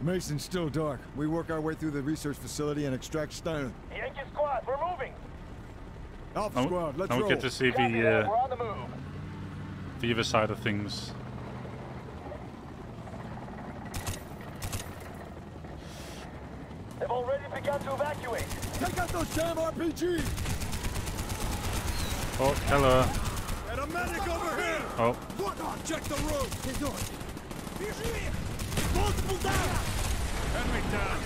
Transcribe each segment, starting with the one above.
Mason's still dark. We work our way through the research facility and extract Steiner. Yankee squad, we're moving. Alpha Now, squad, let's now we roll. get to see Copy the uh, we're on the move. the other side of things. They've already begun to evacuate. Take out those damn RPGs! Oh, hello. And a medic over here! Oh, What? Oh, check the room! Multiple down! Enemy down!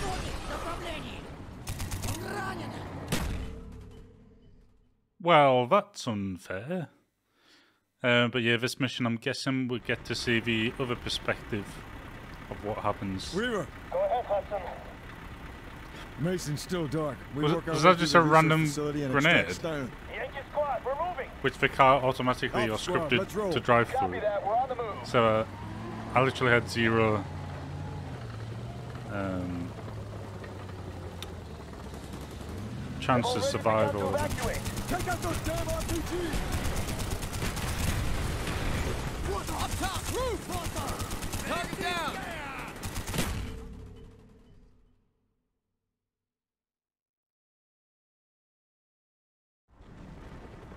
well, that's unfair. Uh, but yeah, this mission, I'm guessing we get to see the other perspective of what happens. Weaver! Go ahead, Hudson. Mason's still dark. We Was- work our was way that through just the a research random facility and grenade? extract Steiner. Yankee squad, we're moving. Which the car automatically Alpha or scripted let's to drive Copy through. that, we're on the move. So uh, I literally had zero um, chance to Already survive begun or to evacuate. Take out those damn RPGs! Up top, roof! Target down!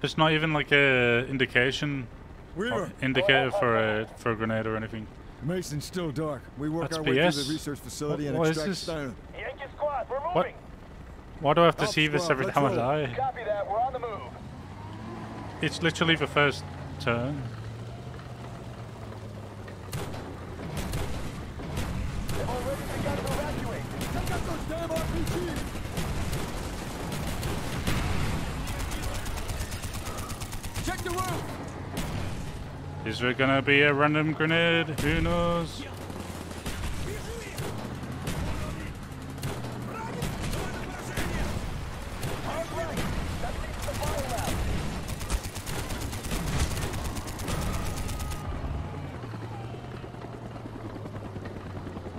There's not even like a indication indicator for a for a grenade or anything. Mason's still dark. We work That's our way through the research facility What- and what is extract this? Steiner. Yankee squad, we're moving. What? Why do I have to Alpha see this every time I die? Copy that, we're on the move. It's literally the first turn. They've already begun to evacuate. Take out those damn RPGs! Check the roof! Is there gonna be a random grenade? Who knows?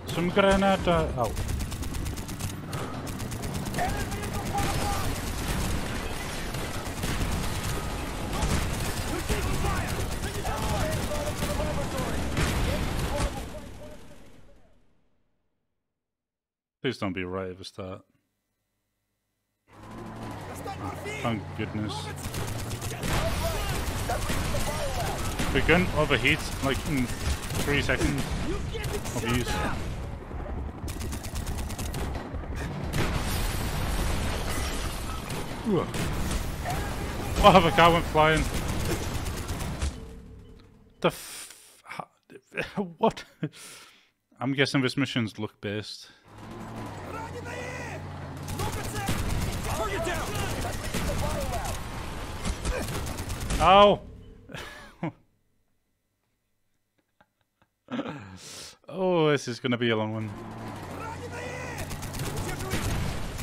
Some grenade. Uh, oh. Please don't be right at the start. Thank goodness. The gun overheats like in three seconds of use. Ooh. Oh, the car went flying. The f- what? I'm guessing this mission's luck based. Target down! Oh! oh, this is going to be a long one.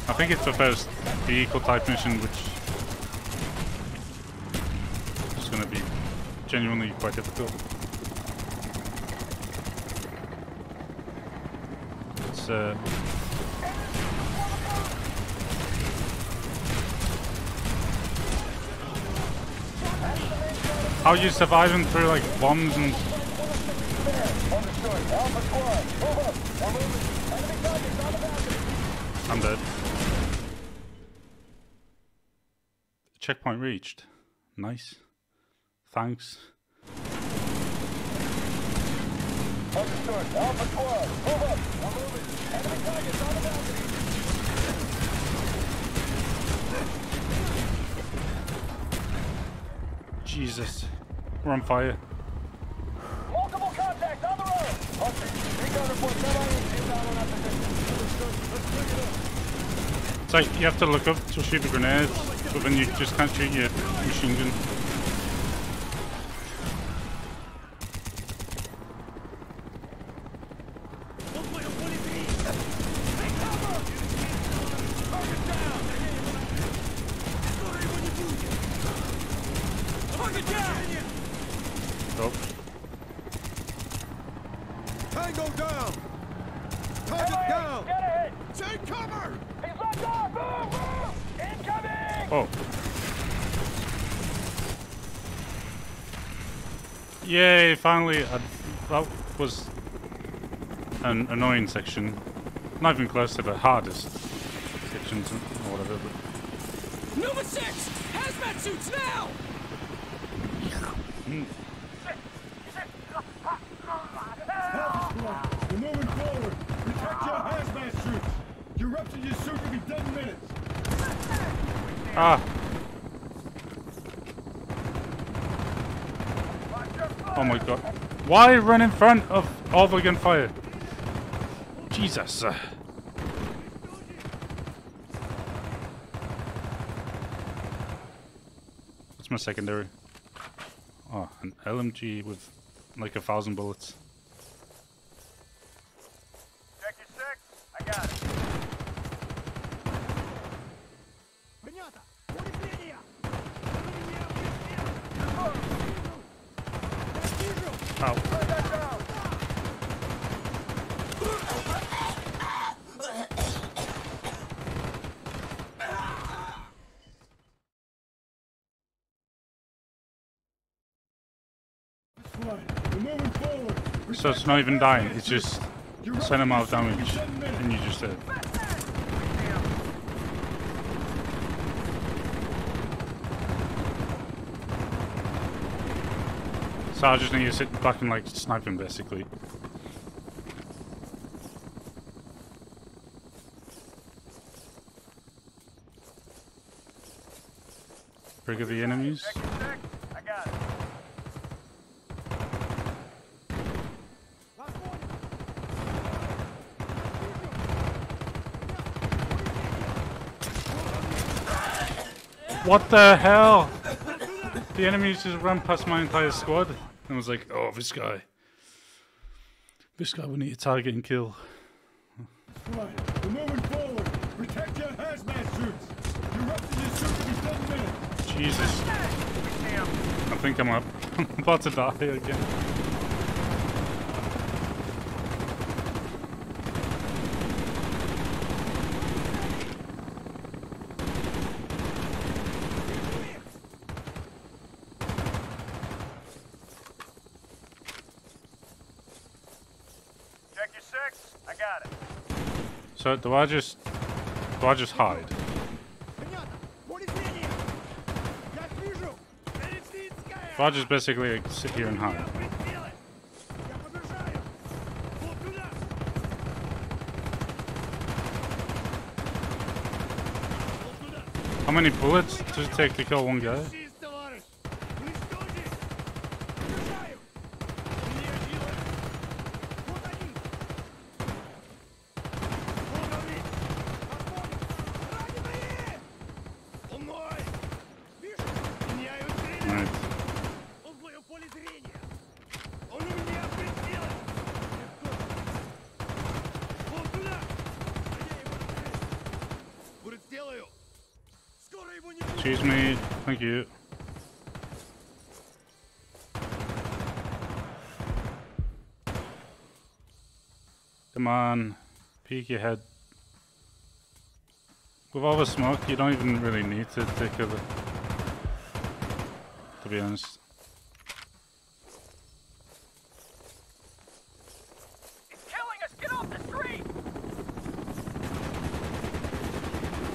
I think it's the first vehicle type mission, which is going to be genuinely quite difficult. It's uh, how are you surviving through like bombs and. I'm dead. Checkpoint reached. Nice. Thanks. Jesus. We're on fire. Multiple contacts on the road. Hunter, recon report semi inbound on our position. Understood. Let's bring it up. It's like you have to look up to shoot the grenades, but then you just can't shoot your machine gun. Target down! Oh, Tango down! Target Hey, down! Get ahead. Take cover! He's locked on. Move, move. Incoming. oh. Yay, finally. I, that was an annoying section. Not even close to the hardest sections or whatever. But Nova 6! Hazmat suits now! We're moving forward. Protect your hazmat suits. Your reps in your suit will be dead in minutes. ah, oh my god! Why run in front of all the gunfire? Jesus! What's my secondary? Oh, an LMG with like a thousand bullets. So it's not even dying, it's just same amount of damage and you just dead. So I just need to sit back and like snipe him basically. Trigger the enemies. What the hell? The enemies just ran past my entire squad. And I was like, oh, this guy. This guy we need to target and kill. Fine. We're moving forward. Protect your hazmat suits. Your reps in your suit will in minutes. Jesus. I think I'm up. I'm about to die again. So do I just do I just hide? If I just basically like, sit here and hide. How many bullets does it take to kill one guy? Thank you. Come on. Peek your head. With all the smoke, you don't even really need to take cover. To be honest. He's killing us. Get off the street.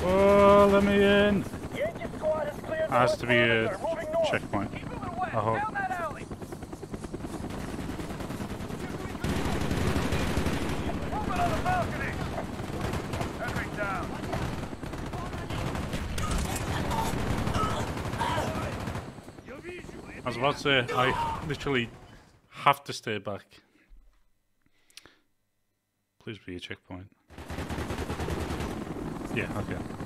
Oh, let me in. Yankee squad is cleared has to be a checkpoint. I hope. I was about to say, I literally have to stay back. Please be a checkpoint. Yeah, okay.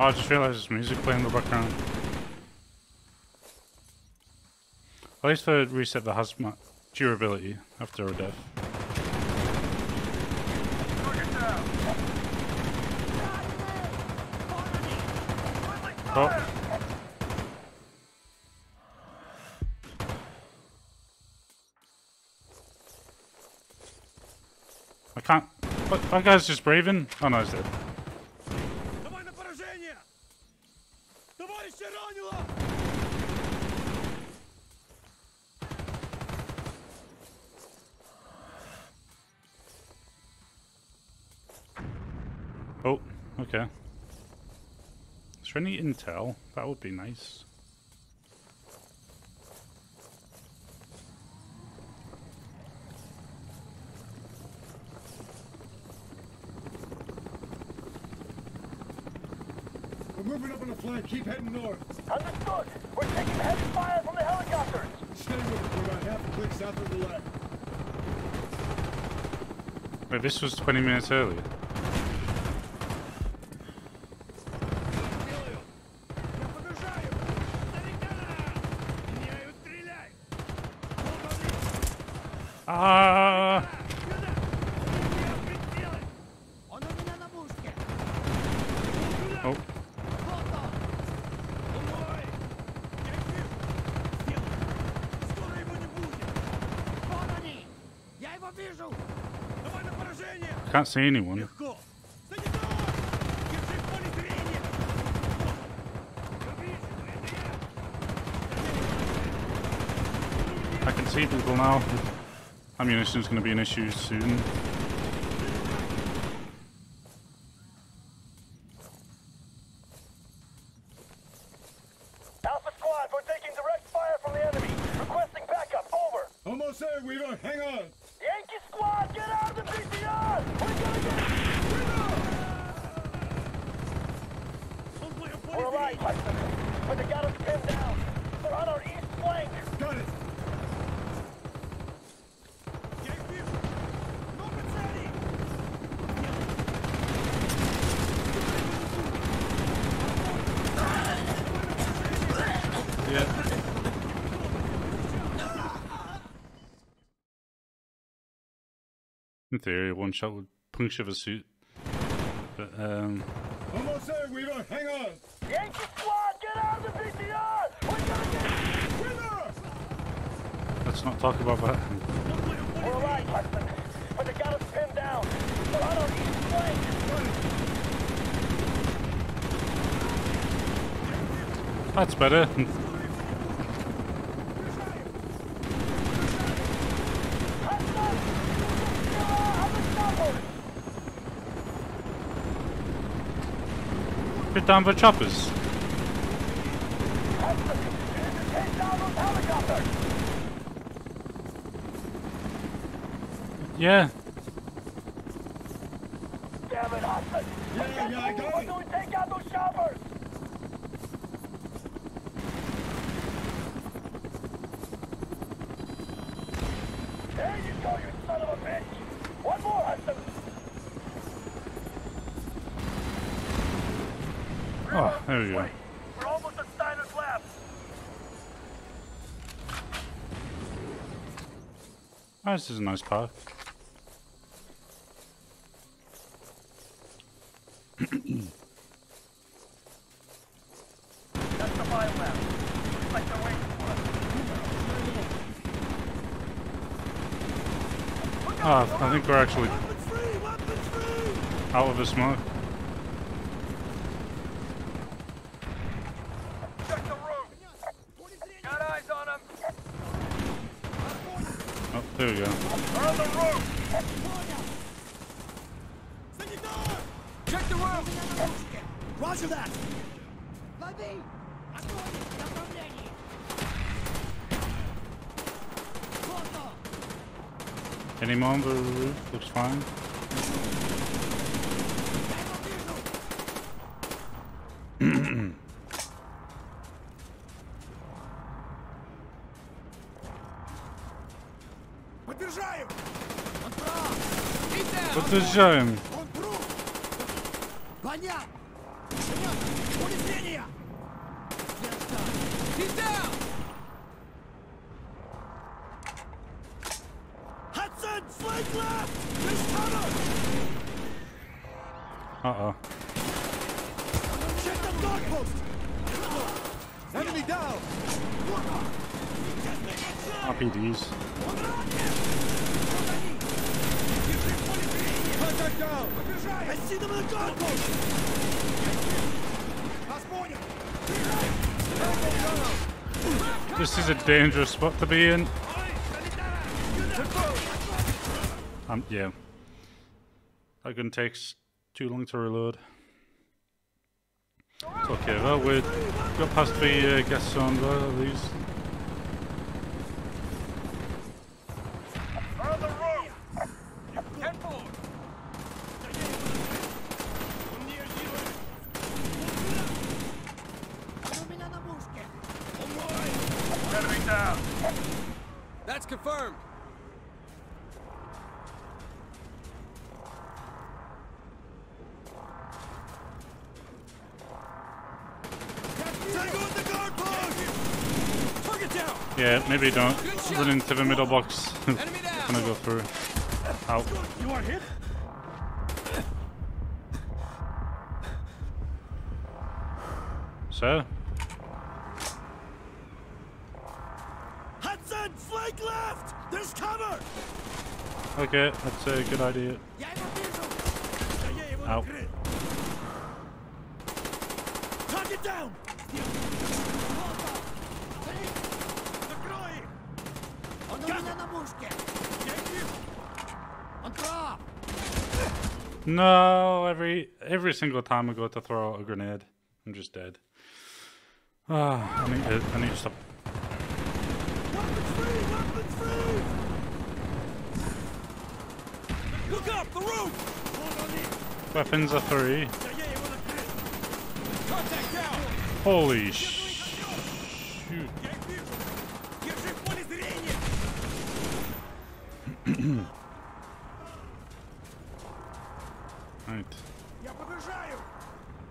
Oh, I just realised there's music playing in the background. At least they reset the hazmat durability after a death. Oh. I can't. What? That guy's just braving? Oh no, he's dead. Oh, okay. Is there any intel? That would be nice. We're moving up on the flank. Keep heading north. Understood. We're taking heavy fire from the helicopters. Stay with it. We're about half a click south of the left. Wait, this was 20 minutes earlier. see anyone. I can see people now. Ammunition is going to be an issue soon. In theory, one shot would puncture the suit. But, um, Almost there, Weaver. Hang on. Yankee squad, get out of the BTR! We're gonna get... Weaver! let's not talk about that. We're alive, Hudson. But they got us pinned down. They're on our east flank. That's better. Hudson! Still on the choppers! Get down the choppers. Yeah. Damn it! Yeah, yeah, I got it. Take out those choppers! There you go, you son of a bitch! One more, Hudson! Oh, there we go. We're almost at Steiner's lab. Oh, this is a nice park. That's the bio lab. Looks like they're waiting for us. Oh, I think we're actually Weapons free! Weapons free! out of the smoke. There we go. On the roof! Check the roof! Roger that! Any more on the roof? Looks fine. уезжаем. Dangerous spot to be in. Um, yeah. That gun takes too long to reload. Okay though, we got past the uh, gas though, at least. On the roof! Ten forward! Enemy down! That's confirmed. Tango at the guard post! Target down! Yeah, Maybe don't. Run into the middle box. I'm gonna go through. Out. You are hit? Sir? Hudson, flank left! There's cover! Okay, that's a good idea. Out. Target down! No, every every single time I go to throw out a grenade, I'm just dead. Ah, I need to, I need to stop. Weapons free! Weapons free! Look up! The roof! Weapons are three. Holy sh shoot.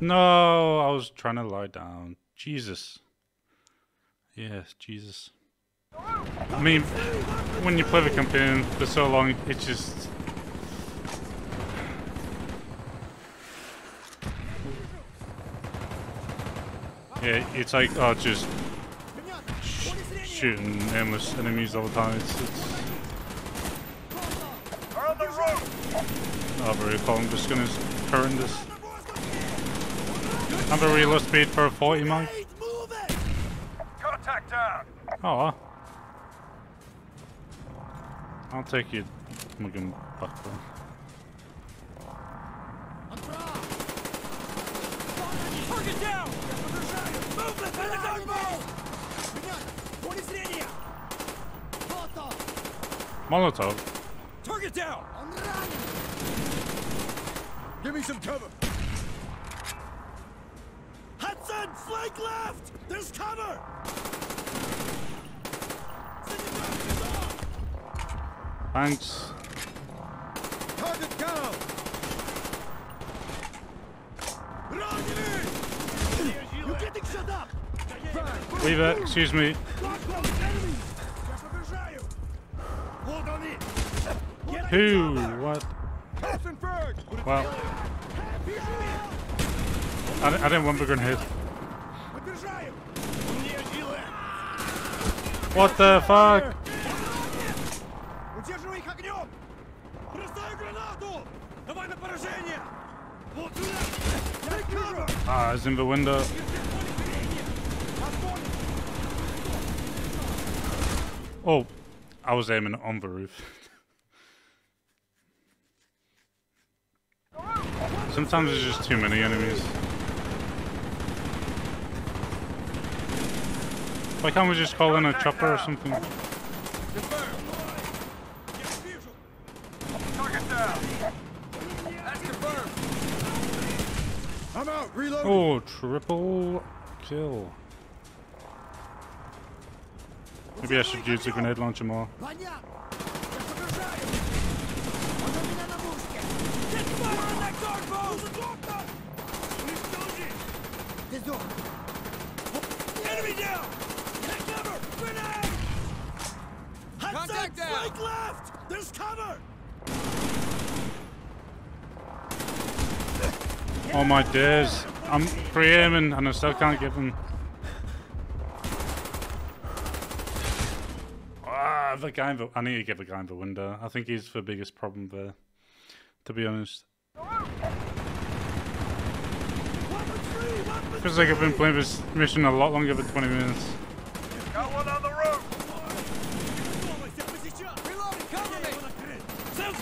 No, I was trying to lie down. Jesus. Yes, Jesus. I mean, when you play the campaign for so long, it just... Yeah, it's like, oh, just sh shooting endless enemies all the time. It's, it's... Oh, very cool. I'm just gonna turn this. I'm Another reload speed for a 40 mile. Contact down. Oh. I'll take you mugging back then. Target down! Move! Molotov. Target down! Give me some cover! flank left! There's cover! Thanks. Target down! You're getting shut up! Leave it, excuse me. Who? What? Well. I, I didn't want to grenade. Подбежаю! Мне жилы! What the fuck? Удерживай их огнем! Бросаю гранату! Давай на поражение! Вот сюда! Take cover! Ah, it's in the window. Oh, I was aiming on the roof. Sometimes there's just too many enemies. Why can't we just call in a chopper or something? I'm out, reloading. Oh, triple kill. Maybe I should use the grenade launcher more. Enemy down! Take cover! Grenade! Hot Contact side, down. flank left! There's cover! Oh my days. I'm pre-aiming and I still can't get them. Ah, the guy in the, I need to get the guy in the window. I think he's the biggest problem there, to be honest. Weapon Feels like I've been playing this mission a lot longer than 20 minutes.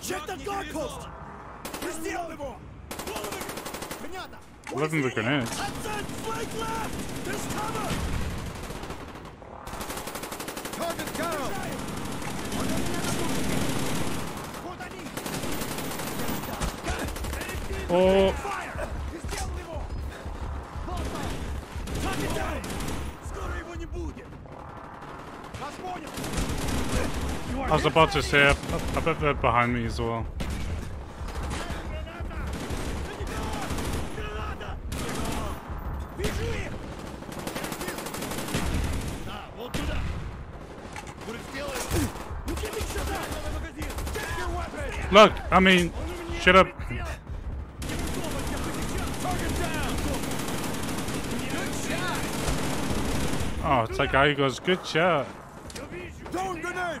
Check that guard post! Wasn't the Oh! I was about to say, I bet they're behind me as well. Look, I mean, shut up. Oh, it's like how he goes, good shot. Throwing grenade!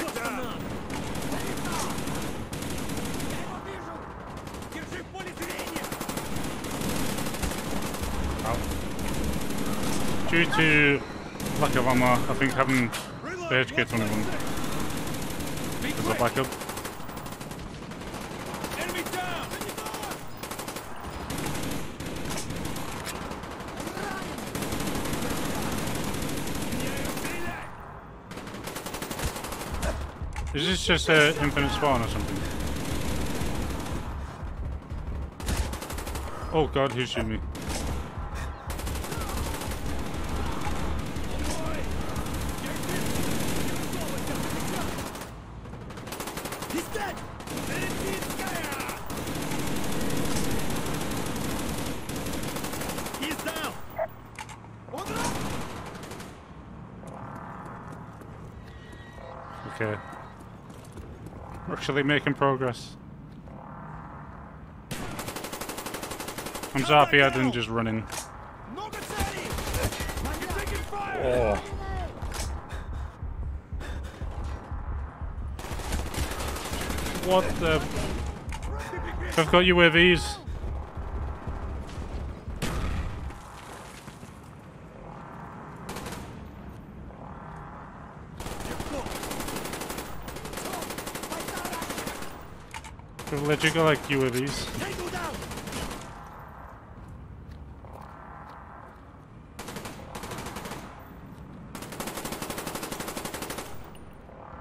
Due to lack of ammo, I think having the HK21 as a backup. Is this just an infinite spawn or something? Oh god, who's shooting me? actually making progress. I'm happy I didn't just run in. Oh. What the... I've got UAVs. Privilege, you got like UAVs. Tango these.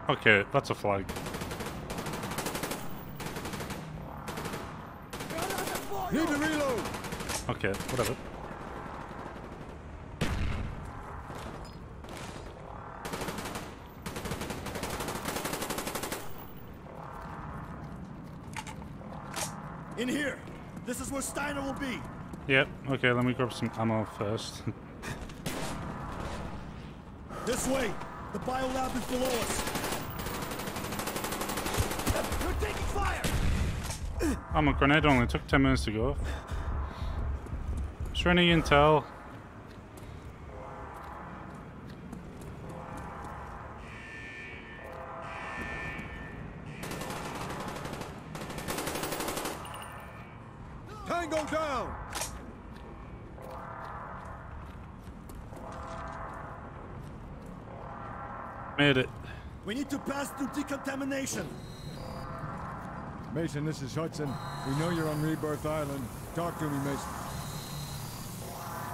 Okay, that's a flag. Need to reload. Okay, whatever. In here! This is where Steiner will be! Yep, okay, let me grab some ammo first. This way! The biolab is below us! You're taking fire! ammo grenade only took 10 minutes to go off. Is there any intel? Tango down. Made it. We need to pass through decontamination! Mason, this is Hudson. We know you're on Rebirth Island. Talk to me, Mason.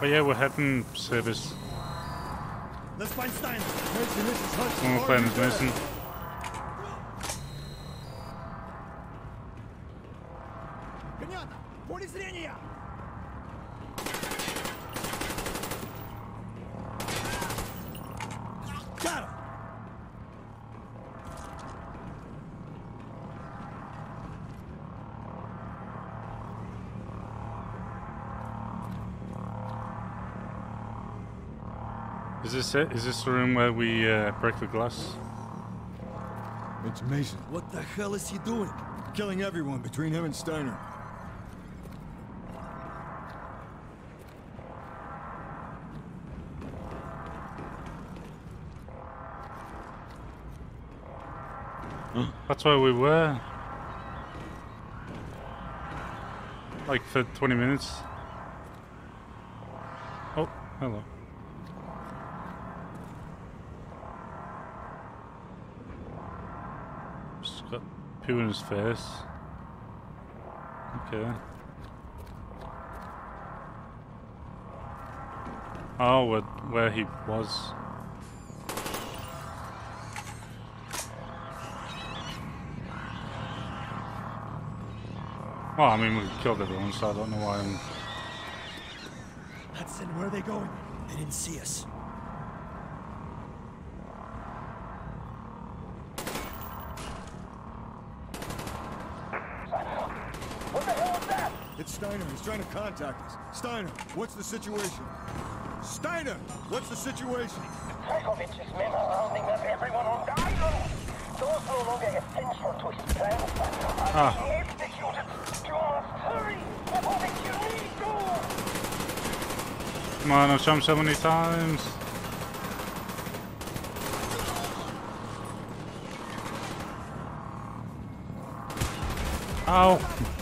Oh yeah, we're heading service. Let's find Steiner! Mason, this is Hudson. Someone Are playing you there? Mason. This it? Is this the room where we uh, break the glass? It's Mason. What the hell is he doing? Killing everyone between him and Steiner. That's where we were. Like for 20 minutes. Oh, hello. Just got poo in his face. Okay. Oh, where, where he was. Well, I mean, we killed everyone, so I don't know why I'm... Hudson, where are they going? They didn't see us. What the hell is that? It's Steiner. He's trying to contact us. Steiner, what's the situation? Steiner, what's the situation? Dragovich's men are rounding up everyone on the island. Those no longer essential to his plans are Ah. being executed. You must hurry before they kill me too. Come on, I've him so many times. Ow!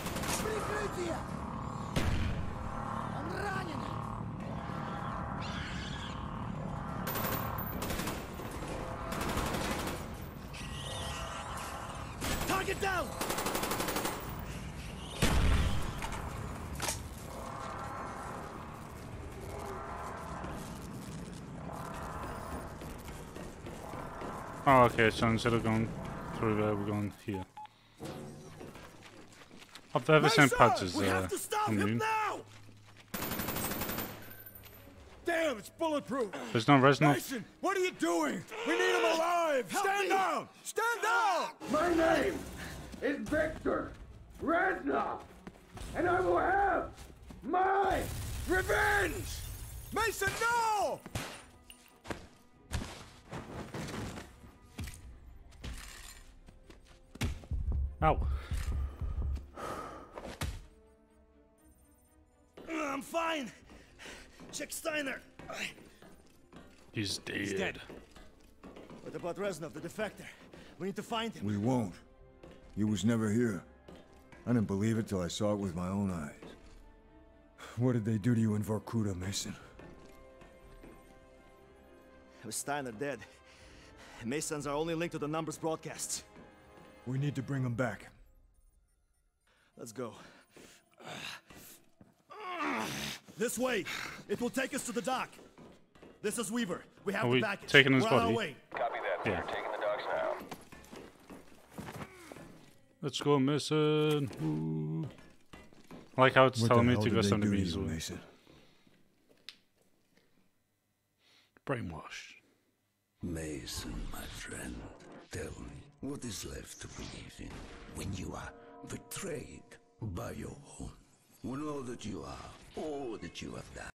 Oh, okay, so instead of going through there, we're going here. I've ever seen Mason, patches we there. have uh, to stop I him mean! Damn, it's bulletproof. there's no res. Mason, what are you doing? We need him alive. Help Stand me. down. Stand down. My name is Victor Reznov, and I will have my revenge! Mason, no! Ow! I'm fine. Check Steiner. He's dead. dead. What about Reznov, the defector? We need to find him. We won't. He was never here. I didn't believe it till I saw it with my own eyes. What did they do to you in Vorkuta, Mason? With Steiner dead, Mason's our only link to the numbers broadcasts. We need to bring them back. Let's go. This way! It will take us to the dock. This is Weaver. We have Are the we package. taking his We're on our body? way. Copy that. Yeah. We're taking the docks now. Let's go, Mason. Ooh. I like how it's What telling me to did go they 70 do to meters you, away. Mason? Brainwash. Mason, my friend, tell me, what is left to believe in when you are betrayed by your own? When all that you are, all that you have done,